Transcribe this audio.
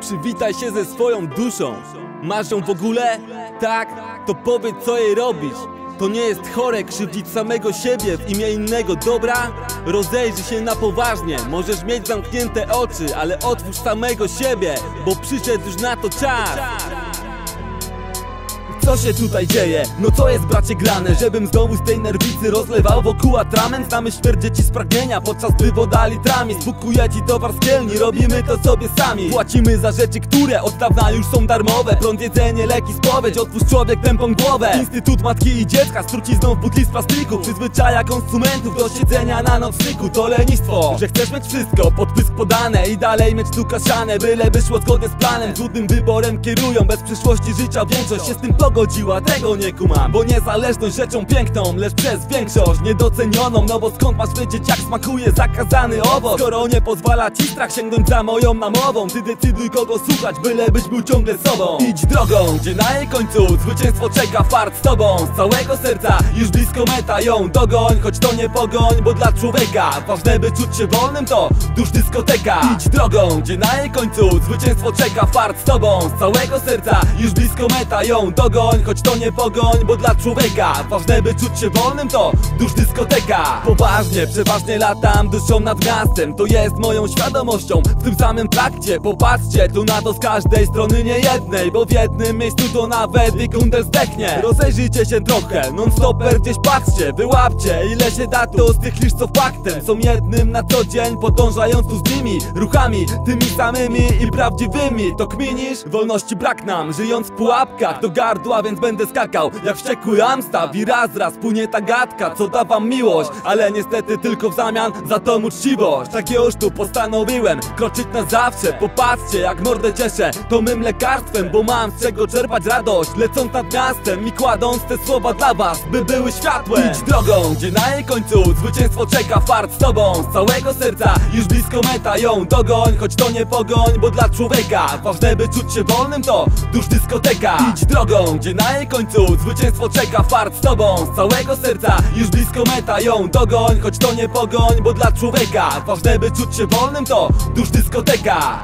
Przywitaj się ze swoją duszą Masz ją w ogóle? Tak? To powiedz co jej robisz to nie jest chore krzywdzić samego siebie w imię innego dobra? Rozejrzyj się na poważnie, możesz mieć zamknięte oczy, ale otwórz samego siebie, bo przyszedł już na to czas. Co się tutaj dzieje? No co jest bracie grane? Żebym znowu z tej nerwicy rozlewał wokół atrament. Znamy śmierć dzieci z pragnienia podczas gdy woda litrami Zbukuje ci towar z kielni, robimy to sobie sami. Płacimy za rzeczy, które od dawna już są darmowe. Prąd, jedzenie, leki, spowiedź, otwórz człowiek tępą głowę. Instytut Matki i Dziecka z trucizną w butli z plastiku Przyzwyczaja konsumentów do siedzenia na nocniku. To lenistwo, że chcesz mieć wszystko. Pod pysk podane I dalej mieć tu kaszane, byle wyszło zgodnie z planem. Trudnym wyborem kierują, bez przyszłości życia większość. Się z tym pogodziła tego nie kumam Bo niezależność rzeczą piękną, lecz przez większość niedocenioną No bo skąd masz wiedzieć jak smakuje zakazany owoc? Skoro nie pozwala ci strach sięgnąć za moją namową Ty decyduj kogo słuchać, byle byś był ciągle sobą. Idź drogą, gdzie na jej końcu zwycięstwo czeka fart z tobą. Z całego serca, już blisko meta ją dogoń Choć to nie pogoń, bo dla człowieka Ważne by czuć się wolnym to dusz dyskoteka. Idź drogą, gdzie na jej końcu zwycięstwo czeka fart z tobą. Z całego serca, już blisko meta ją dogoń Choć to nie pogoń, bo dla człowieka Ważne by czuć się wolnym to dusz dyskoteka. Poważnie, przeważnie latam duszą nad miastem To jest moją świadomością. W tym samym trakcie Popatrzcie tu na to z każdej strony nie jednej Bo w jednym miejscu to nawet wikunder zdechnie. Rozejrzyjcie się trochę, non stopper gdzieś patrzcie Wyłapcie ile się da to z tych lisz co faktem Są jednym na co dzień podążając tu z nimi Ruchami tymi samymi i prawdziwymi. To kminisz? Wolności brak nam, żyjąc w pułapkach Do gardła więc będę skakał. Jak wściekły Amstaw I raz raz płynie ta gadka, co da wam miłość. Ale niestety tylko w zamian za tą uczciwość. Tak już tu postanowiłem, kroczyć na zawsze. Popatrzcie jak mordę cieszę, to mym lekarstwem Bo mam z czego czerpać radość, lecąc nad miastem I kładąc te słowa dla was, by były światłem. Idź drogą, gdzie na jej końcu zwycięstwo czeka fart z tobą. Z całego serca, już blisko meta ją dogoń. Choć to nie pogoń, bo dla człowieka Ważne by czuć się wolnym to dusz dyskoteka. Idź drogą, gdzie na jej końcu. Zwycięstwo czeka fart z tobą. Z całego serca, już blisko meta ją dogoń. Choć to nie pogoń, bo dla człowieka Ważne by czuć się wolnym to dusz dyskoteka